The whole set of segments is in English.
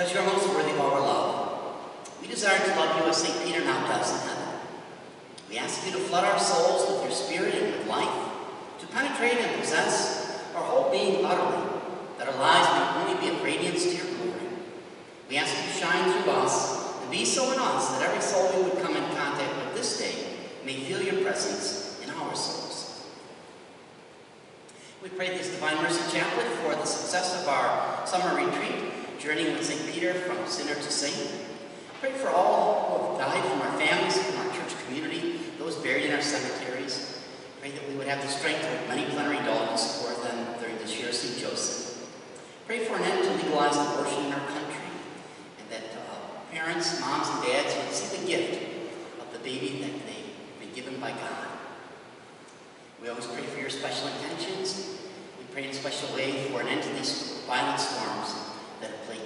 because you are most worthy of our love. We desire to love you as St. Peter now does in heaven. We ask you to flood our souls with your spirit and with life, to penetrate and possess our whole being utterly, that our lives may only be a radiance to your glory. We ask you to shine through us and be so in us that every soul we would come in contact with this day may feel your presence in our souls. We pray this Divine Mercy Chaplet for the success of our summer retreat, journeying with St. Peter from sinner to saint. Pray for all who have died from our families, from our church community, those buried in our cemeteries. Pray that we would have the strength of many plenary indulgence for them during this year of St. Joseph. Pray for an end to legalized abortion in our country, and that uh, parents, moms, and dads would see the gift of the baby that they've been given by God. We always pray for your special intentions. We pray in a special way for an end to these violent storms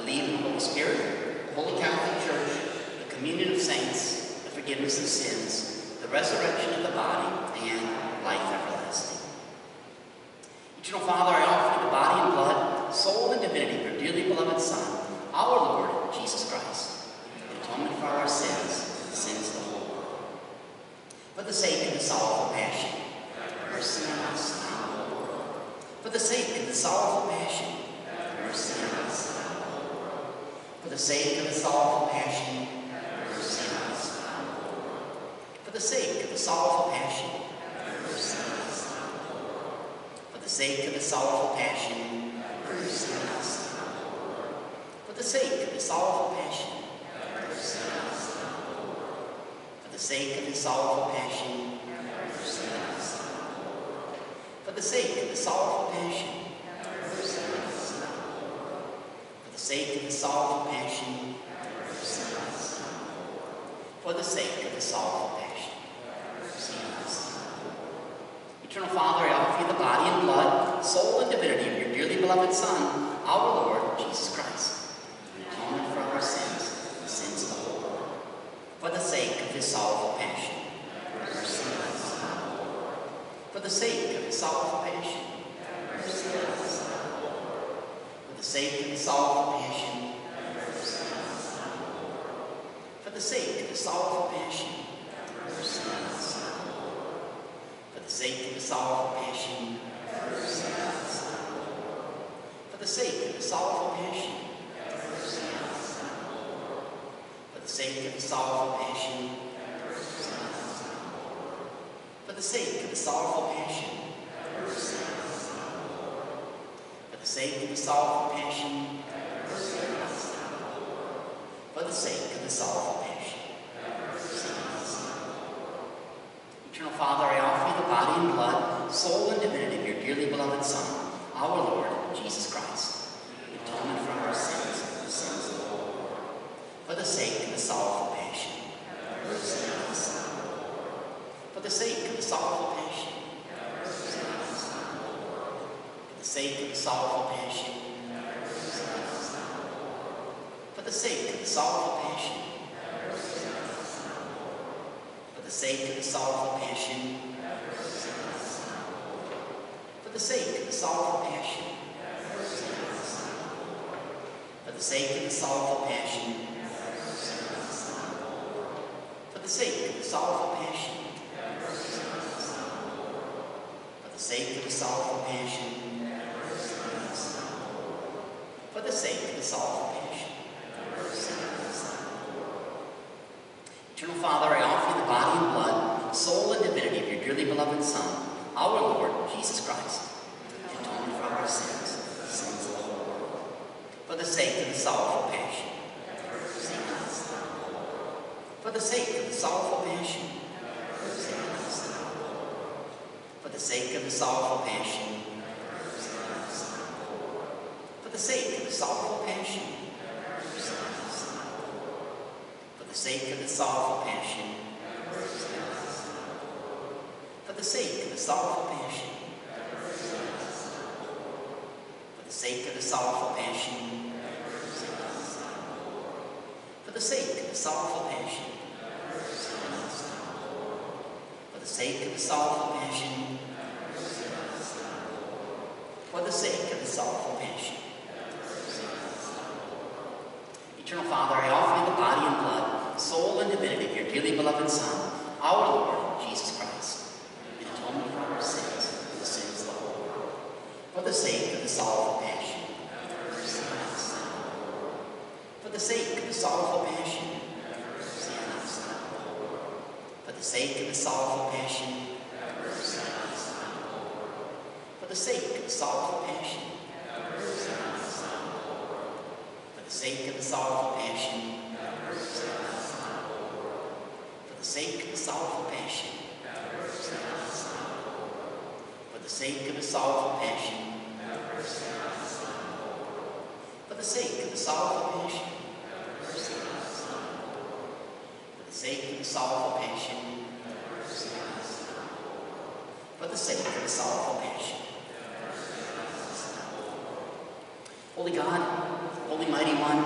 believe in the Holy Spirit, the Holy Catholic Church, the communion of saints, the forgiveness of sins, the resurrection of the body, and life everlasting. Eternal Father, I offer you the body and blood, soul and divinity of your dearly beloved Son, our Lord Jesus Christ, in atonement for our sins, the sins of the whole world. For the sake of the sorrowful passion, mercy on us and the world. For the sake of the sorrowful passion, mercy on us and on the whole world. For the sake of the sorrowful passion. For the sake of the sorrowful passion. For the sake of the sorrowful passion. For the sake of the sorrowful passion. For the sake of the sorrowful passion. For the sake of the sorrowful passion, mercy on us and on the whole world. For the sake of the sorrowful passion. For the sake of the sorrowful passion. Eternal Father, I offer you the body and blood, soul and divinity of your dearly beloved Son, our Lord Jesus Christ, atonement for our sins, the sins of the whole world. For the sake of his sorrowful passion. For the sake of his sorrowful passion, mercy on us and on the whole world. For the sake of his sorrowful passion, the. For the sake of his sorrowful passion, the. For the sake of the sorrowful passion, the. For the sake of the sorrowful passion, the. For the sake of the sorrowful passion, the. For the sake of the sorrowful passion, mercy on us and on the whole world. For the sake of the sorrowful passion. For the sake of the sorrowful passion. Eternal Father, I offer you the body and blood, soul and divinity of your dearly beloved Son, our Lord Jesus Christ, atonement for our sins and the sins of the whole world. For the sake of the sorrowful passion. For the sake of the sorrowful passion, mercy on us and on the whole world. For the sake of the sorrowful passion. For the sake of the sorrowful passion. For the sake of the sorrowful passion. For the sake of the sorrowful passion. For the sake of the sorrowful passion. For the sake of the sorrowful passion. For the sake of the sorrowful passion, mercy on for the sake of the passion. Eternal Father, I offer you the body and blood, soul and divinity of your dearly beloved Son, our Lord, Jesus Christ, to atone for our sins, the sins of the whole world, for the sake of the sorrowful passion. For the sake of the sorrowful passion. For the sake of the sorrowful passion. Save us. For the sake of the sorrowful passion. For the sake of the sorrowful passion. For the sake of the sorrowful passion. For the sake of the sorrowful passion. For the sake of the sorrowful passion. For the sake of the sorrowful passion. For the sake of the sorrowful passion. Save us. Eternal Father, I offer you the body and blood, soul and divinity of your dearly beloved Son, our Lord Jesus Christ, in atonement for our sins, for the sins of the whole world, for the sake of the sorrowful passion. For the sake of the sorrowful passion. For the sake of the sorrowful passion. For the sake of the sorrowful passion. Save us. For the sake of the sorrowful passion. For the sake of the sorrowful passion. For the sake of the sorrowful passion. For the sake of the sorrowful passion. For the sake of the sorrowful passion. For the sake of the sorrowful passion. Holy God, Holy Mighty One,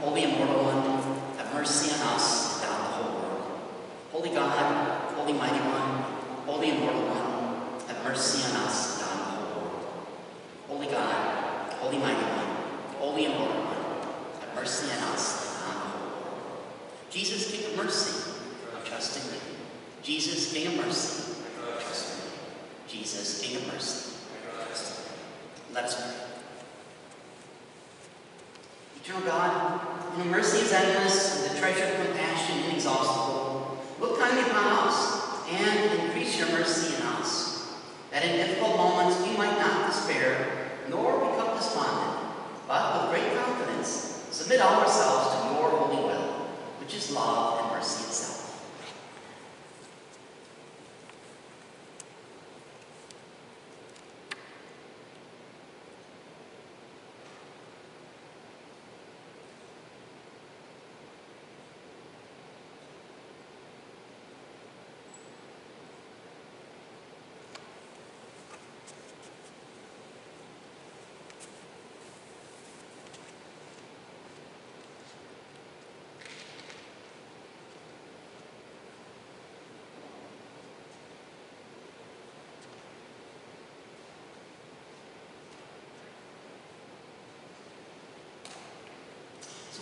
Holy Immortal One, have mercy on us and on the whole world. Holy God, Holy Mighty One, Holy Immortal One, have mercy on us and on the whole world. Holy God, Holy Mighty One, Holy Immortal One, have mercy on us and on the whole world. Jesus, King of mercy, I trust in you. Jesus, King of mercy, I trust in you. Jesus, King of mercy, I trust in. Let us pray. Eternal God, your mercy is endless and the treasure of compassion inexhaustible. Look kindly upon us and increase your mercy in us, that in difficult moments we might not despair nor become despondent, but with great confidence submit ourselves to your holy will, which is love and mercy itself.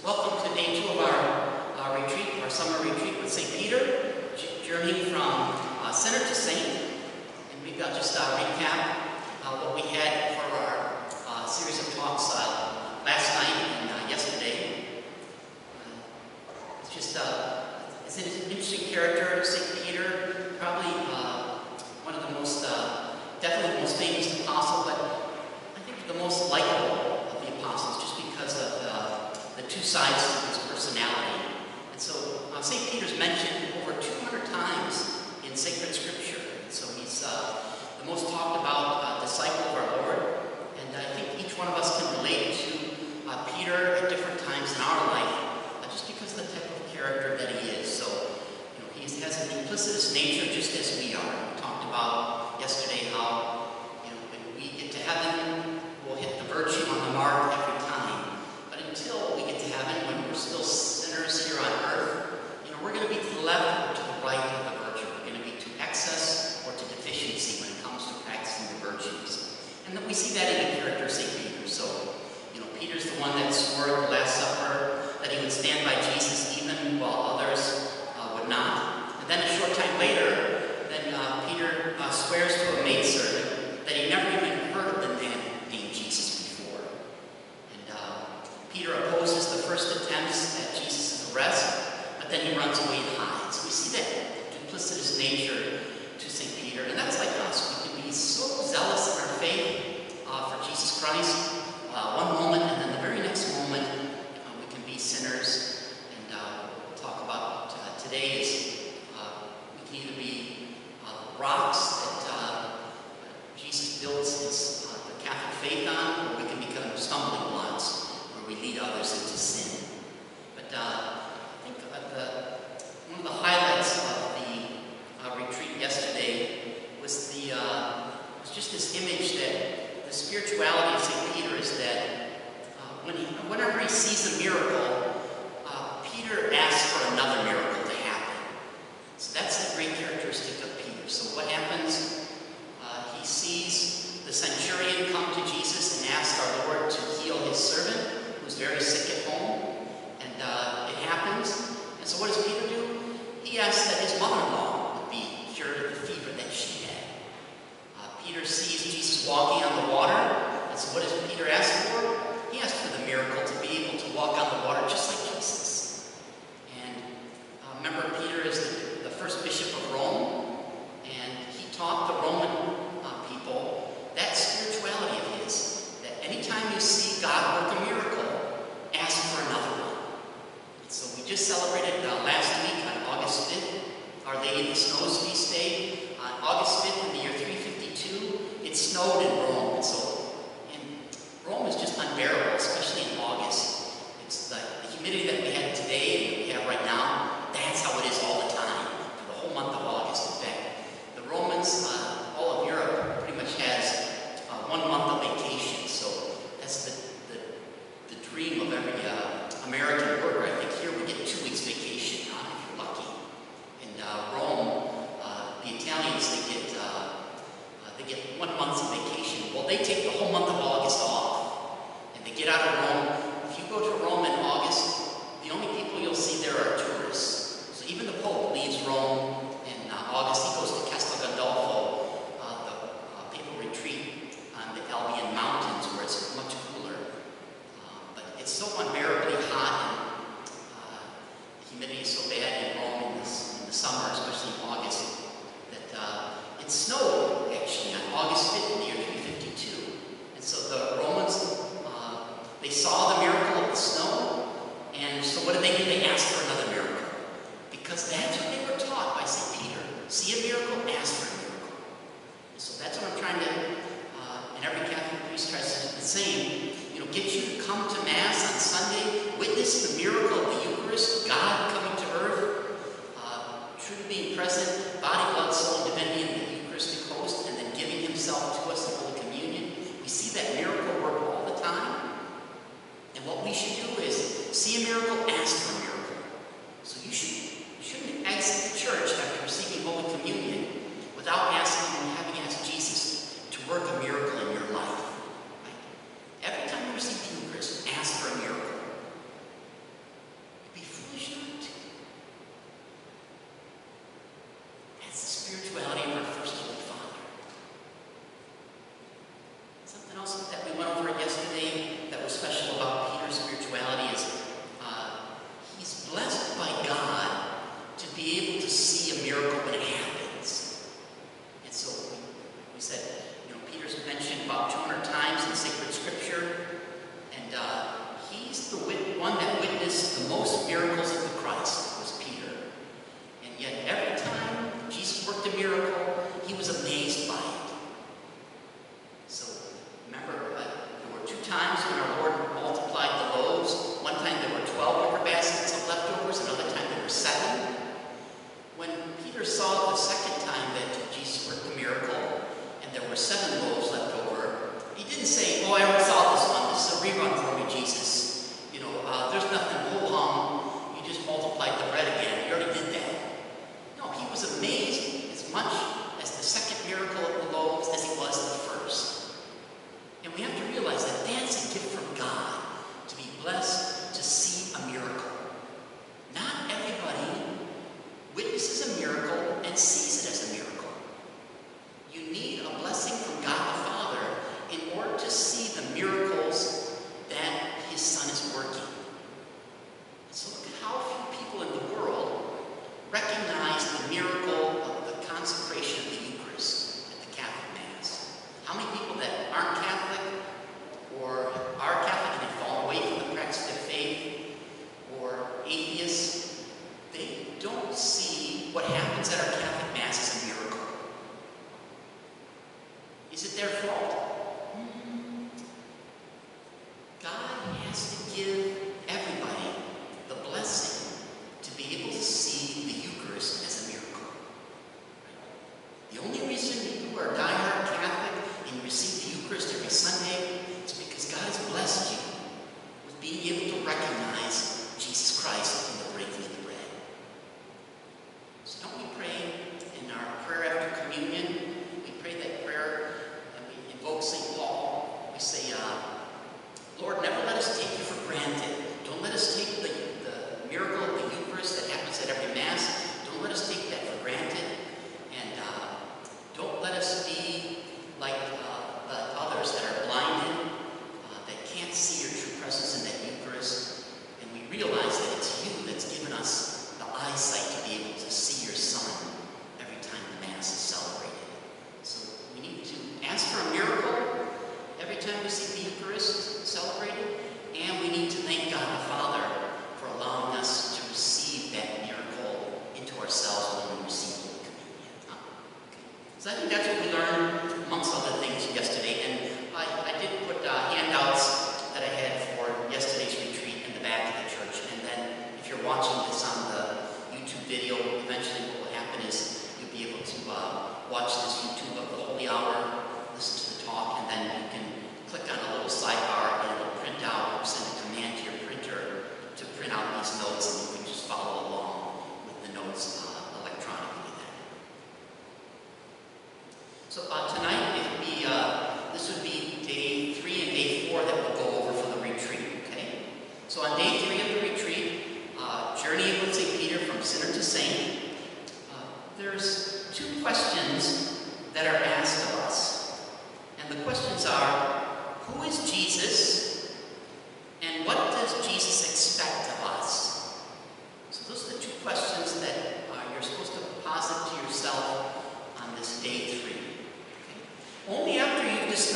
Welcome to day two of our uh, retreat, our summer retreat with St. Peter, journeying from uh, sinner to saint. And we've got just a recap uh, what we had for our uh, series of talks uh, last night and uh, yesterday. It's just it's an interesting character, St. Peter, probably one of the most, definitely the most famous apostle, but I think the most likable of the apostles, just because of the, the two sides to his personality. And so uh, St. Peter's mentioned over 200 times in sacred scripture. And so he's uh, the most talked about uh, disciple of our Lord. And I think each one of us can relate to uh, Peter at different times in our life, uh, just because of the type of character that he is. So, you know, he has a duplicitous nature just as we are. We talked about yesterday how, see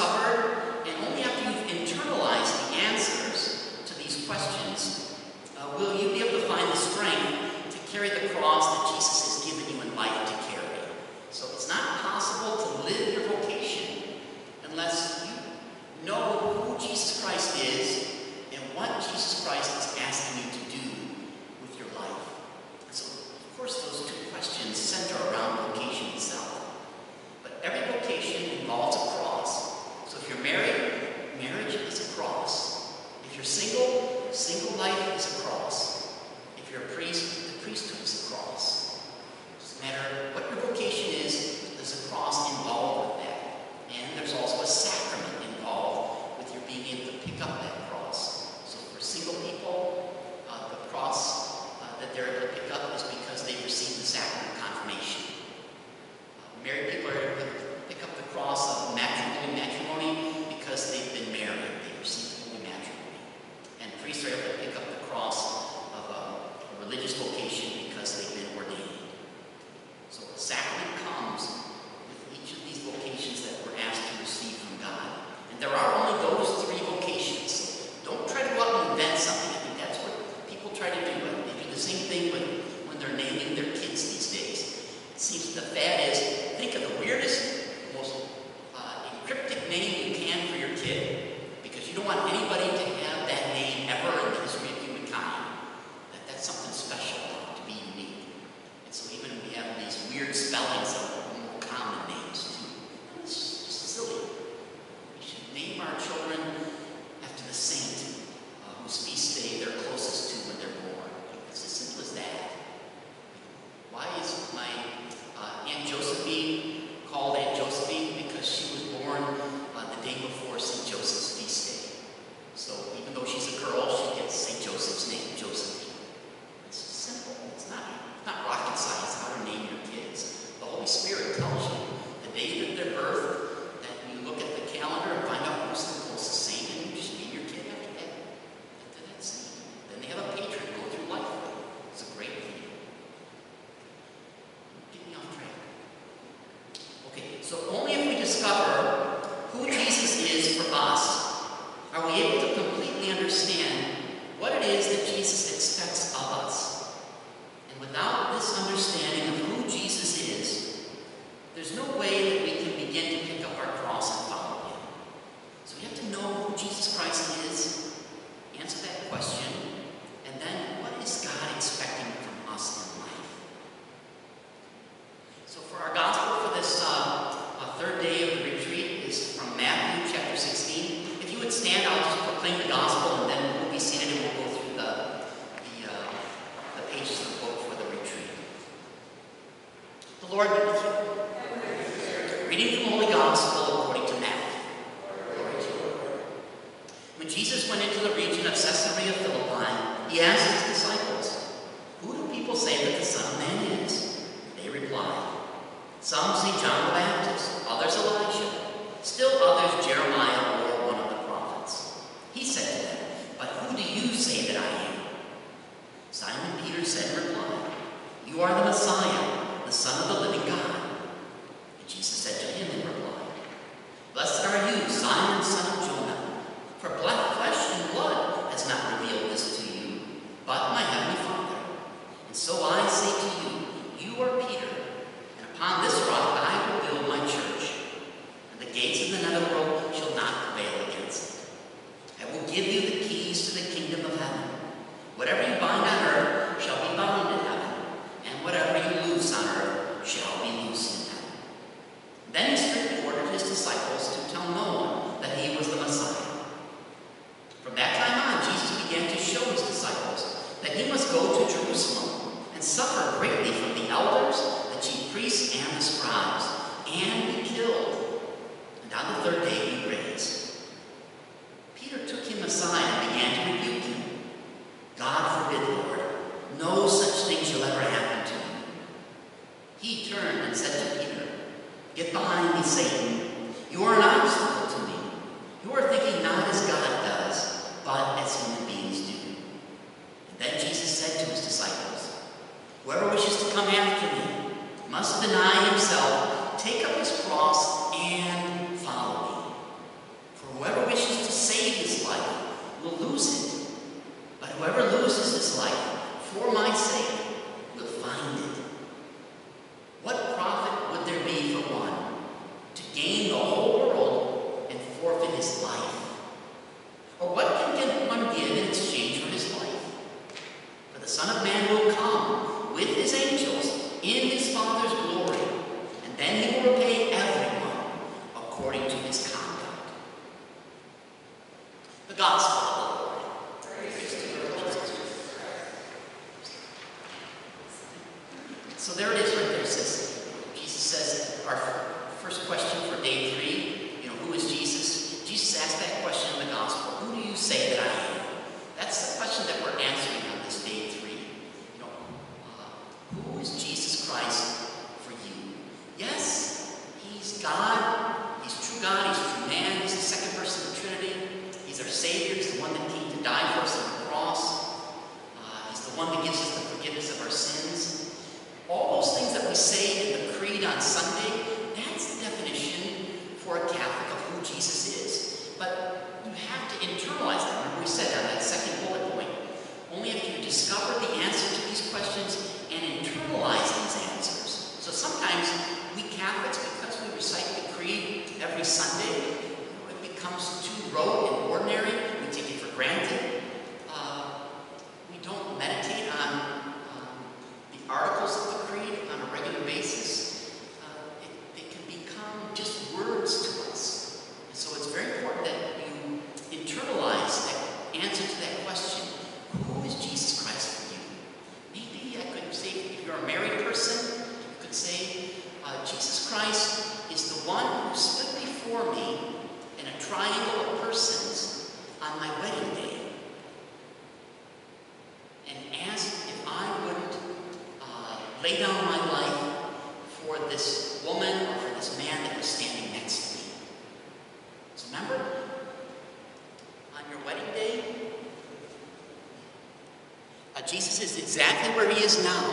discovered, and only after you've internalized the answers to these questions, uh, will you be able to find the strength to carry the cross that Jesus On the third day, is now.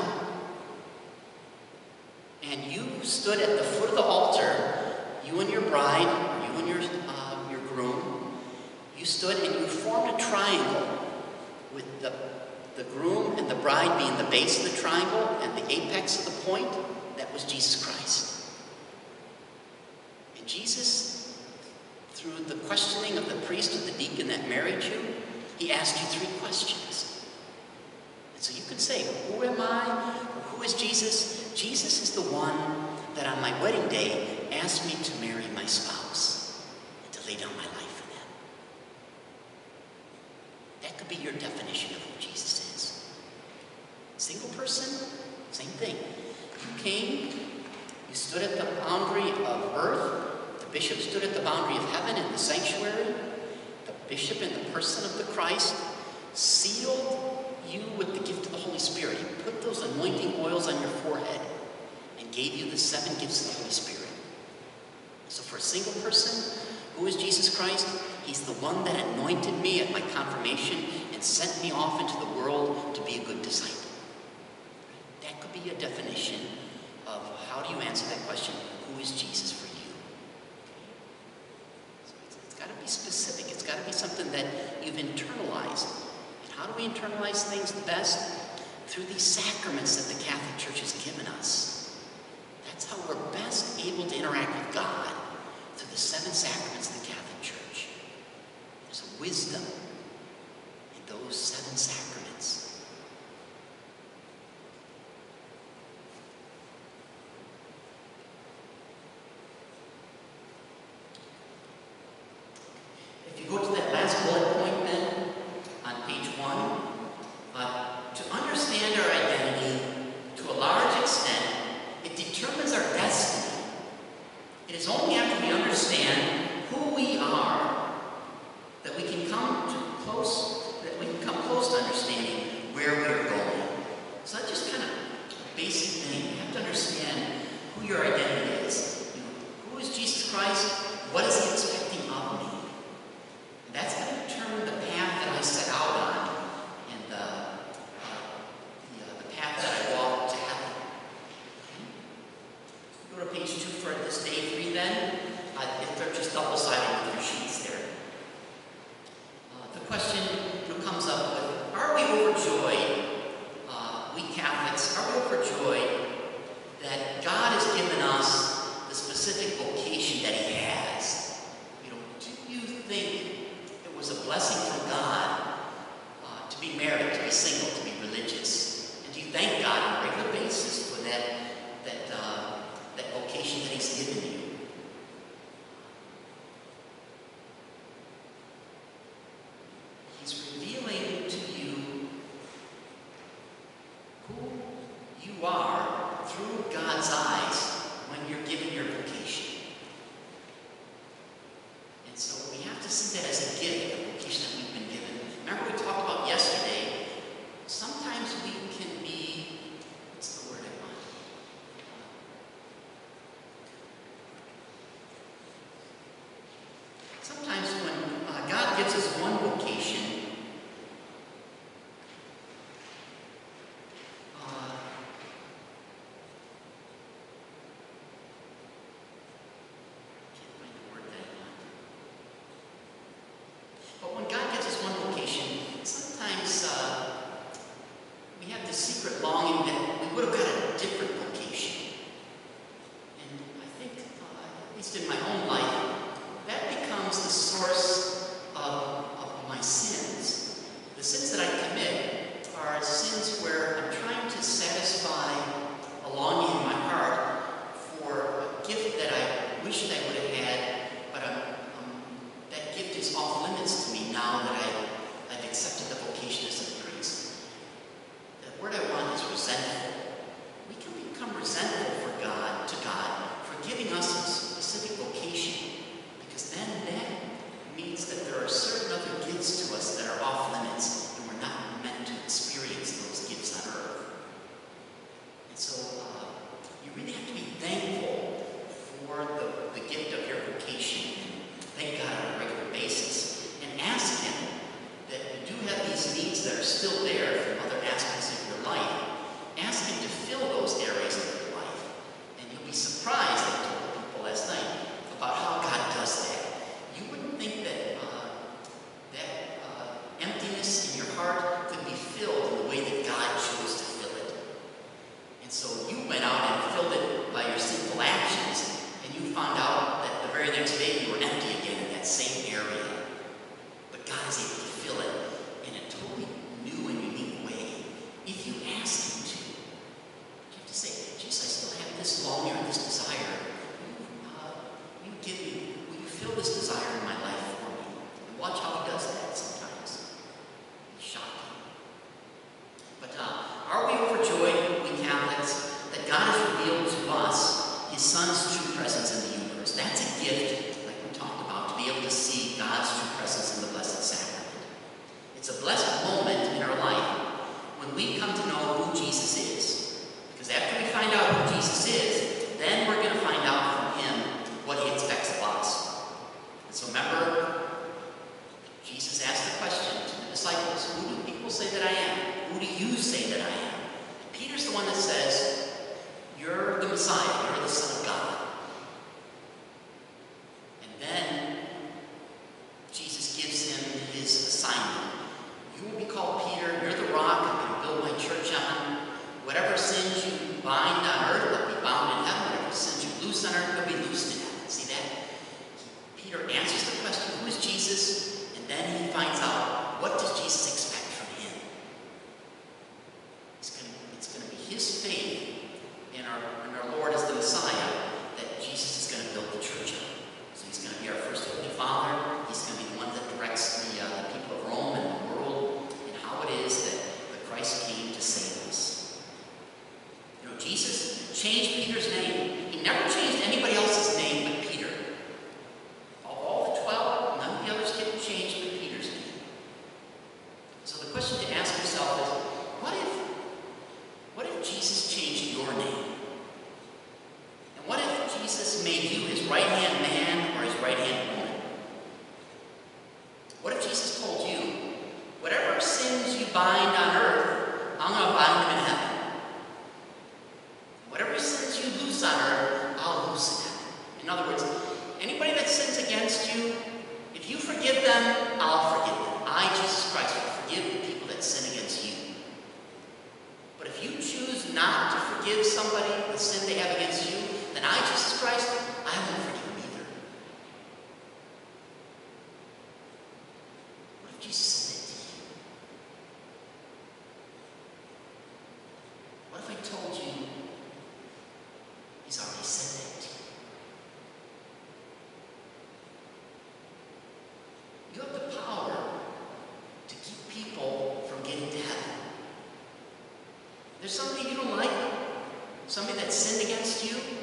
Sinned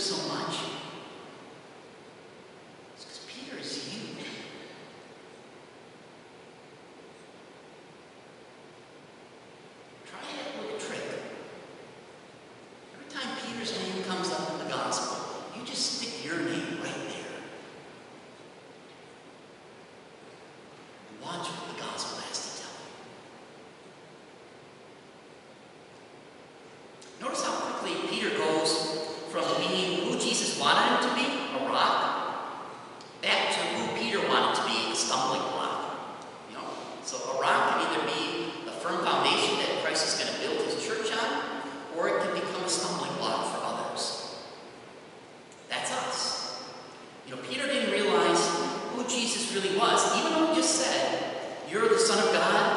so much. You know, Peter didn't realize who Jesus really was. Even though he just said, You're the Son of God,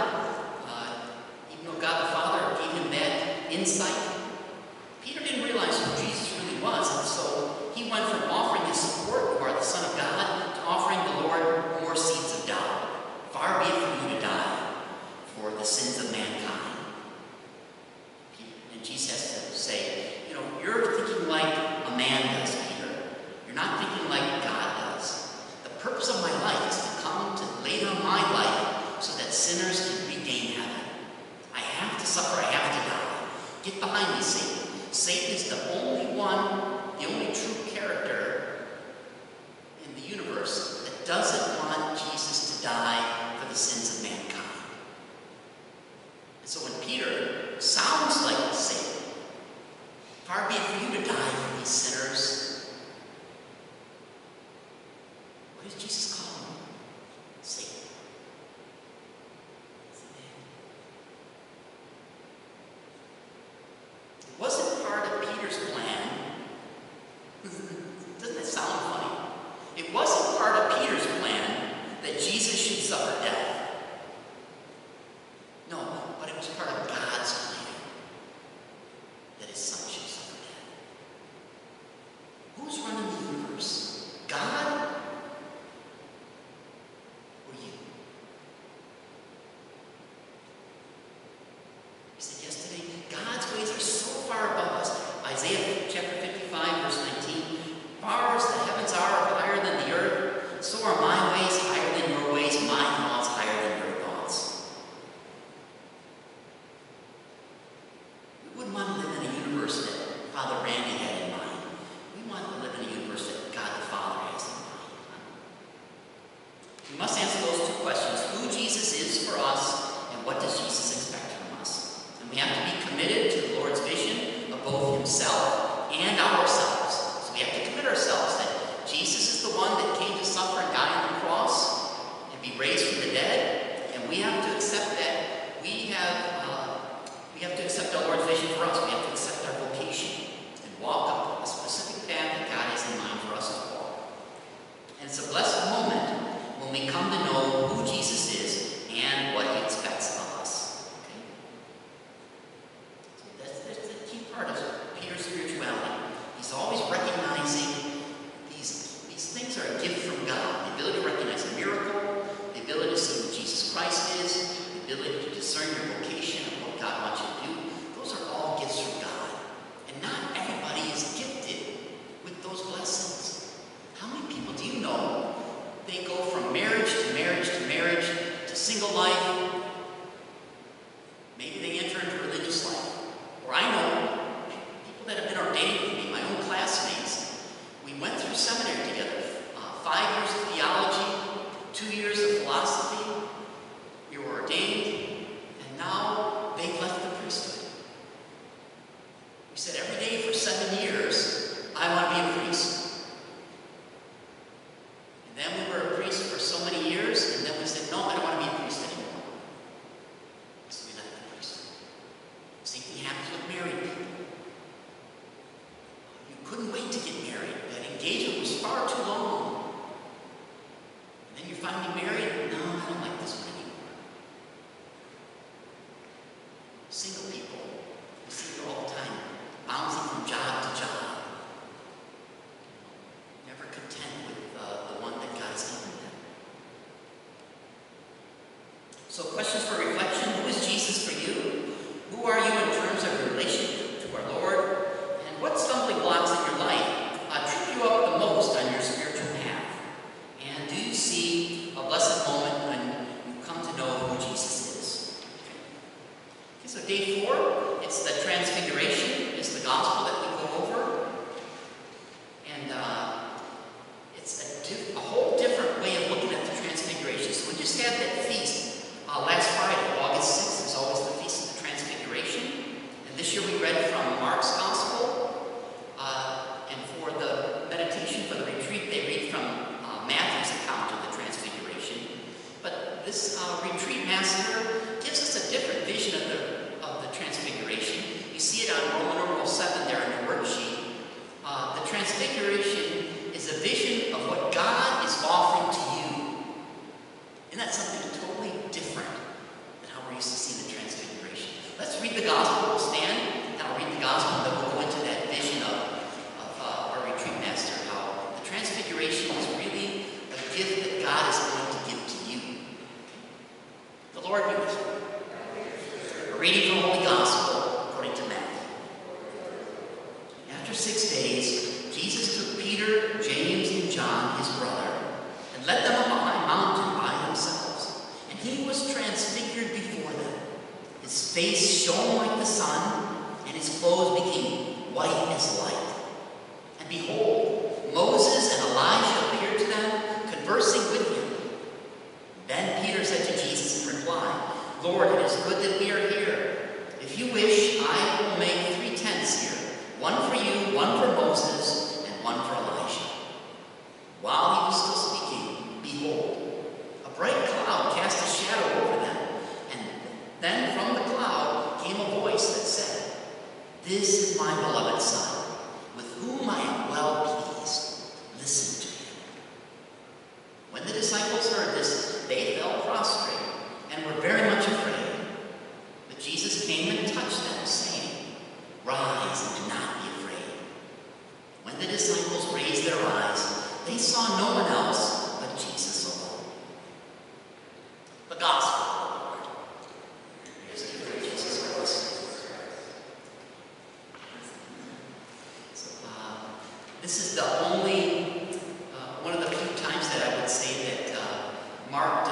This is the only, uh, one of the few times that I would say that uh, Mark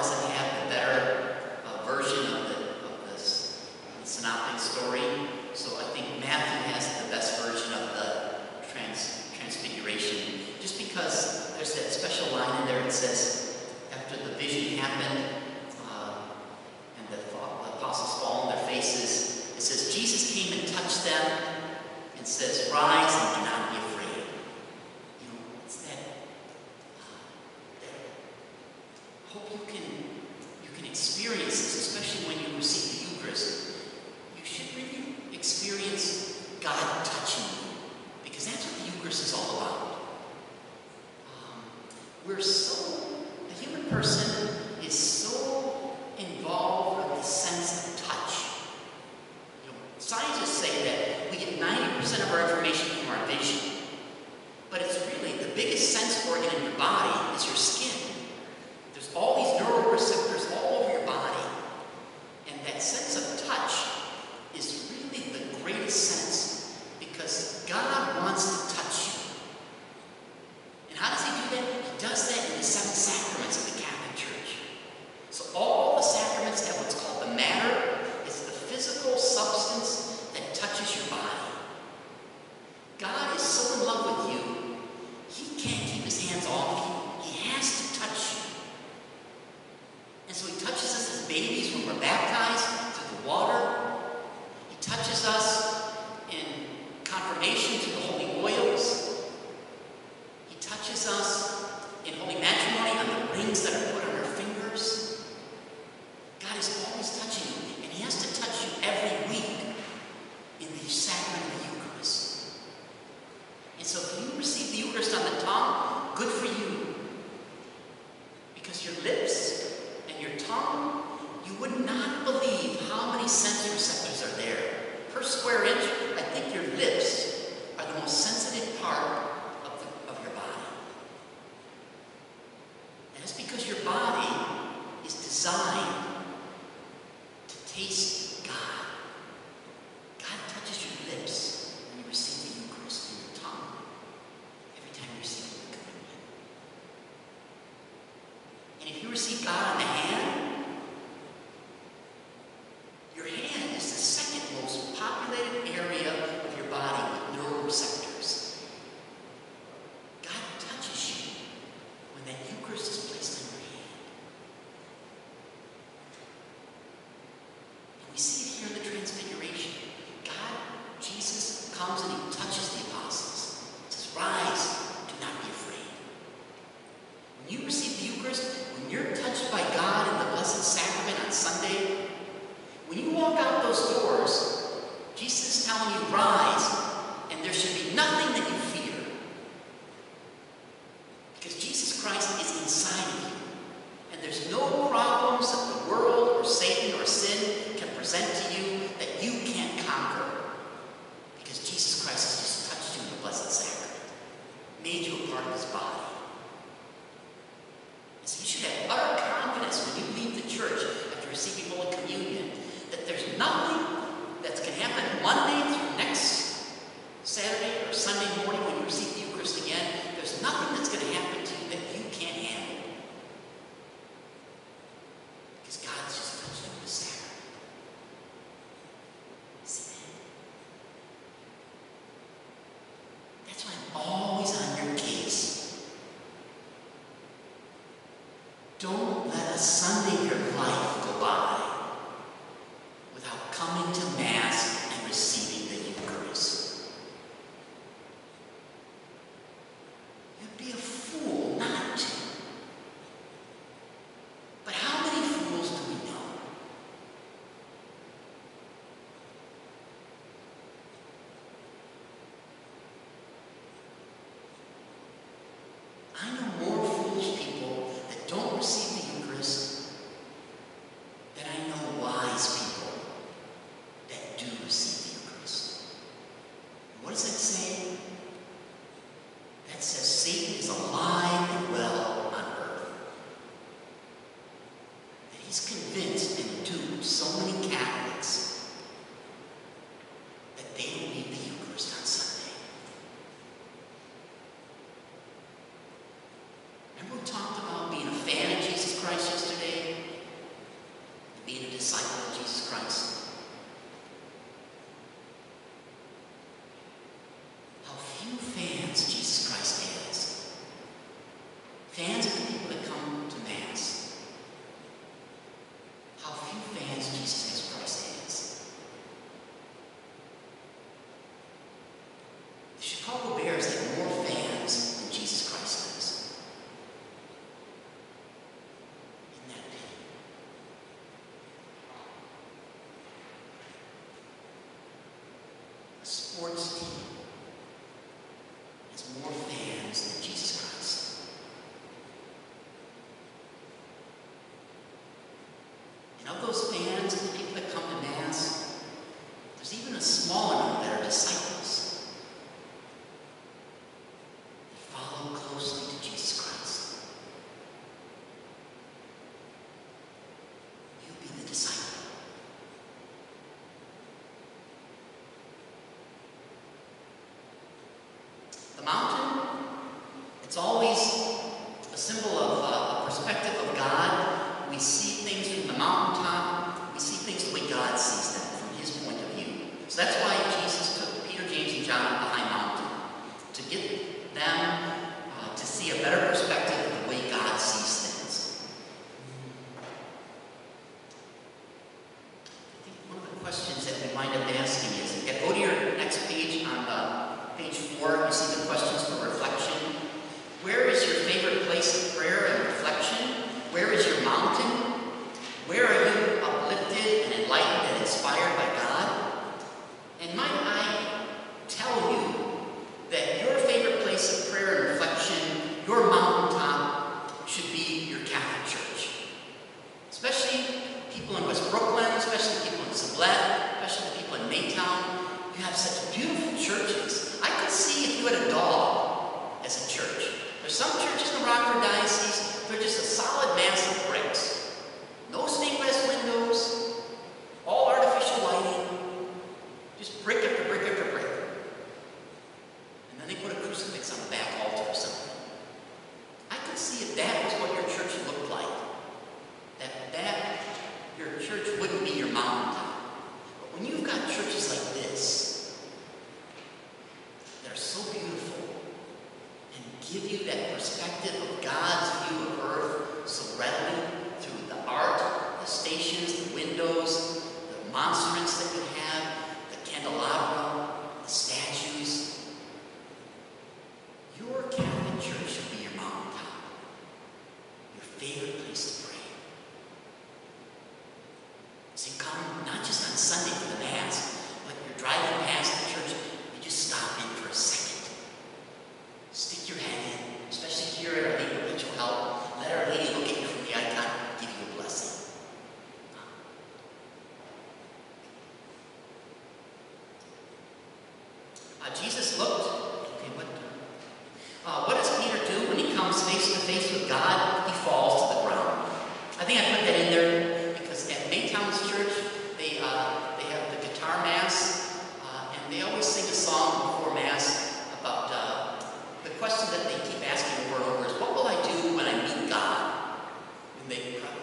sports team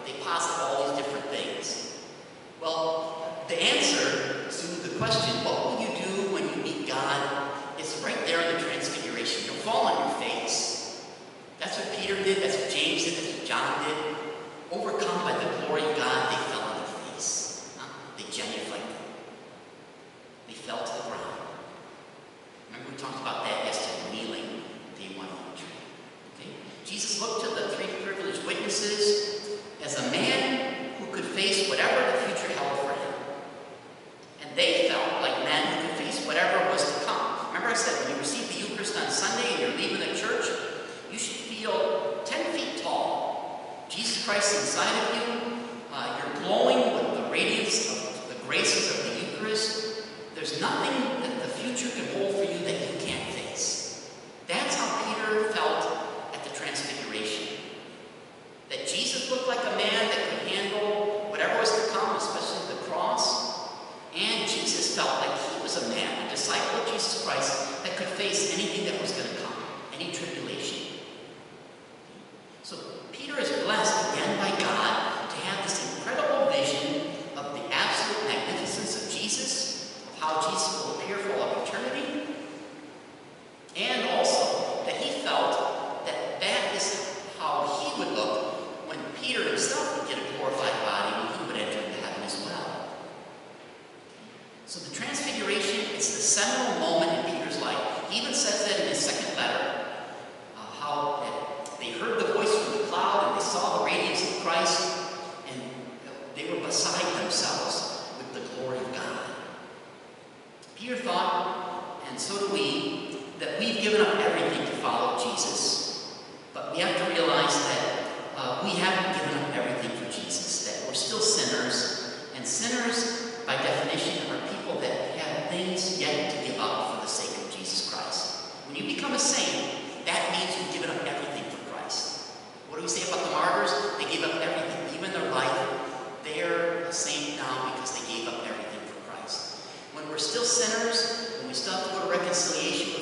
They posit all these different things. Well, say about the martyrs, they gave up everything, even their life. They're the same now because they gave up everything for Christ. When we're still sinners, when we still have to go to reconciliation,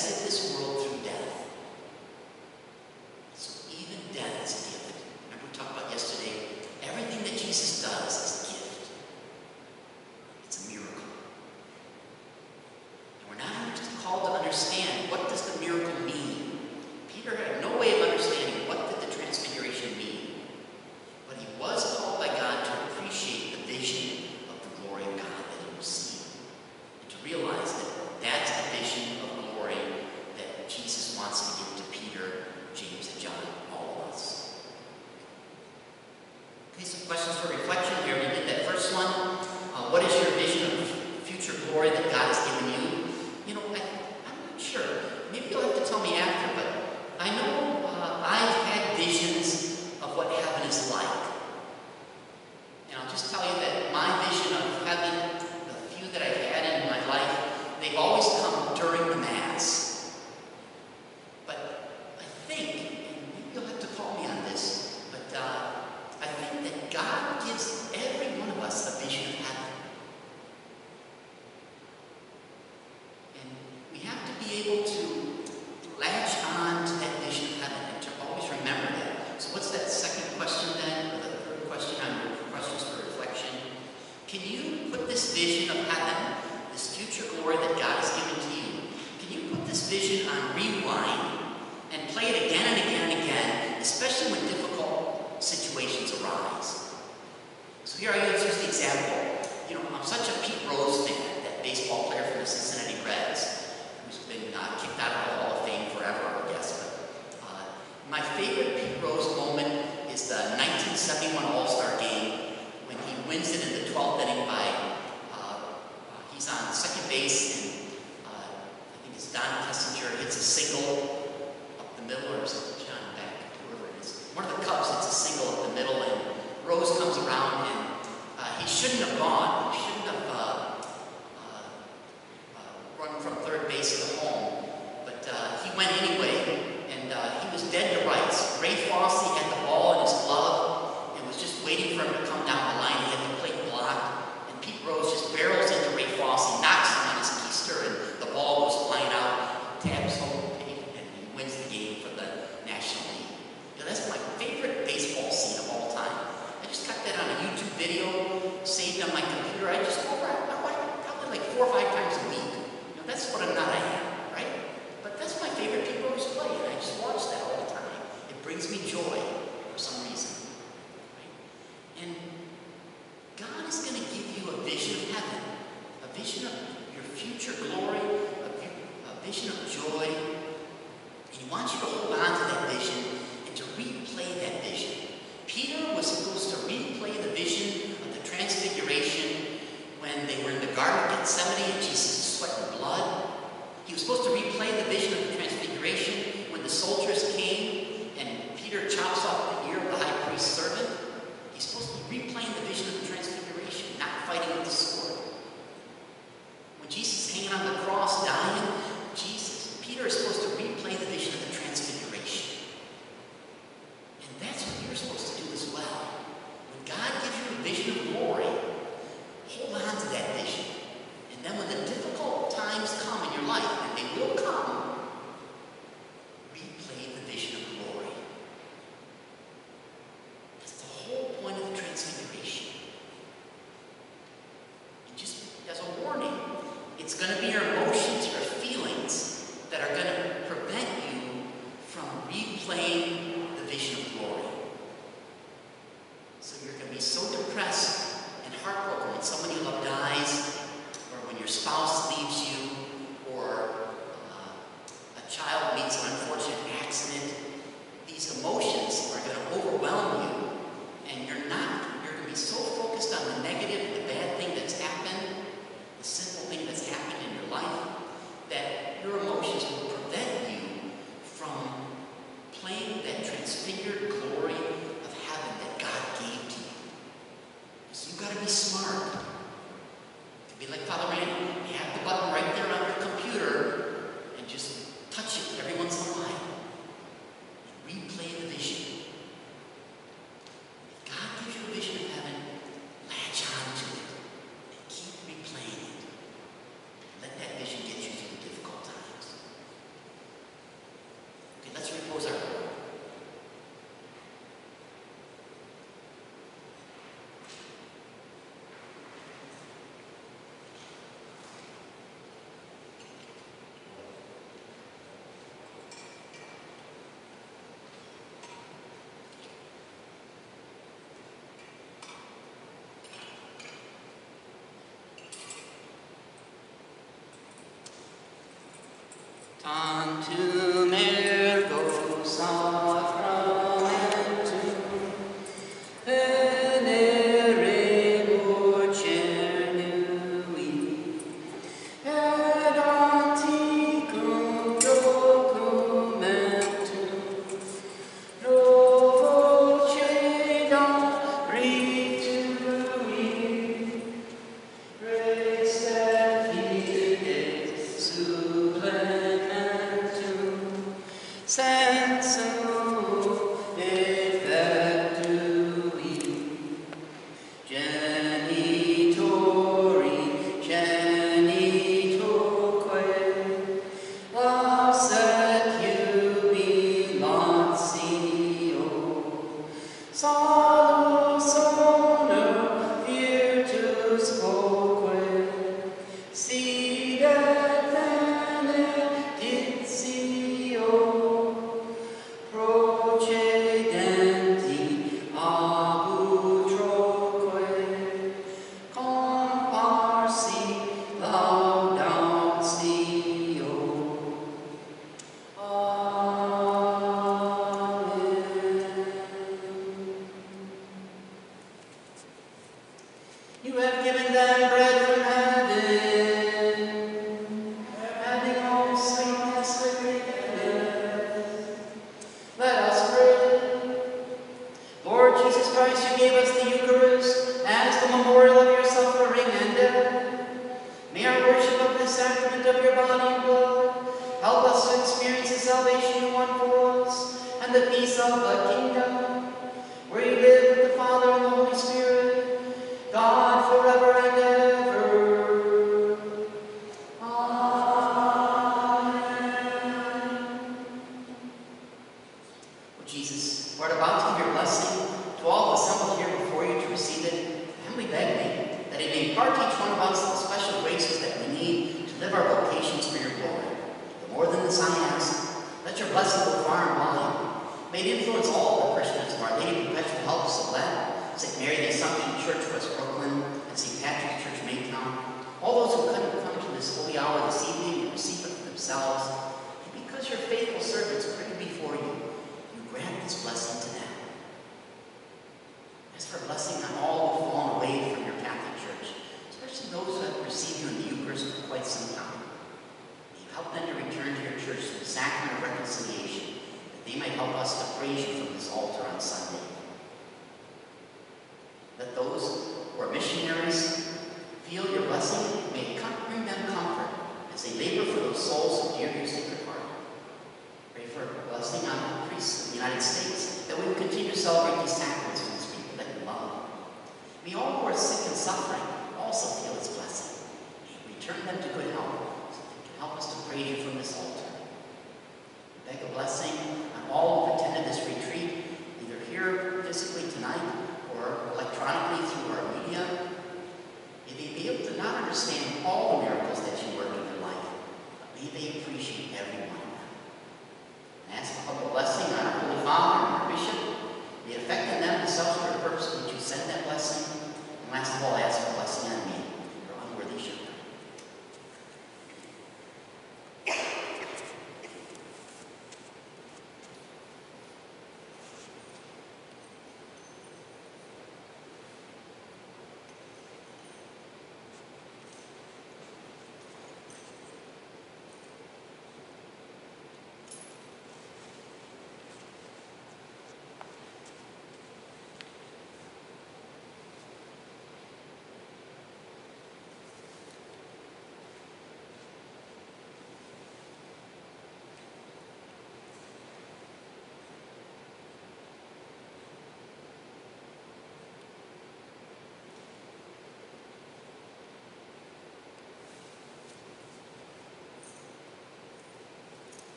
exit this world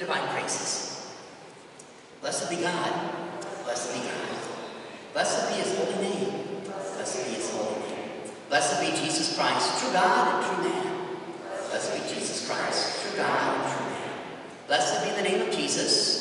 divine graces. Blessed be God. Blessed be God. Blessed be his holy name. Blessed be his holy name. Blessed be Jesus Christ, true God and true man. Blessed be Jesus Christ, true God and true man. Blessed be the name of Jesus.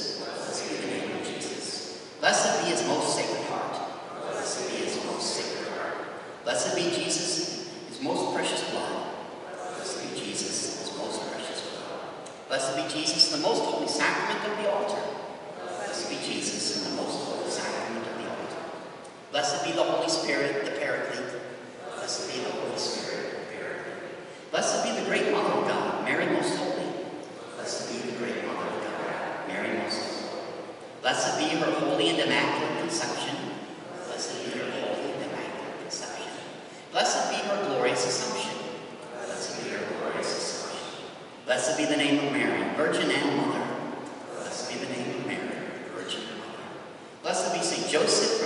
Immaculate Conception. Blessed be your holy and immaculate conception. Blessed be her glorious assumption. Blessed be your glorious assumption. Blessed be the name of Mary, Virgin and Mother. Blessed be the name of Mary, Virgin and Mother. Blessed be St. Joseph,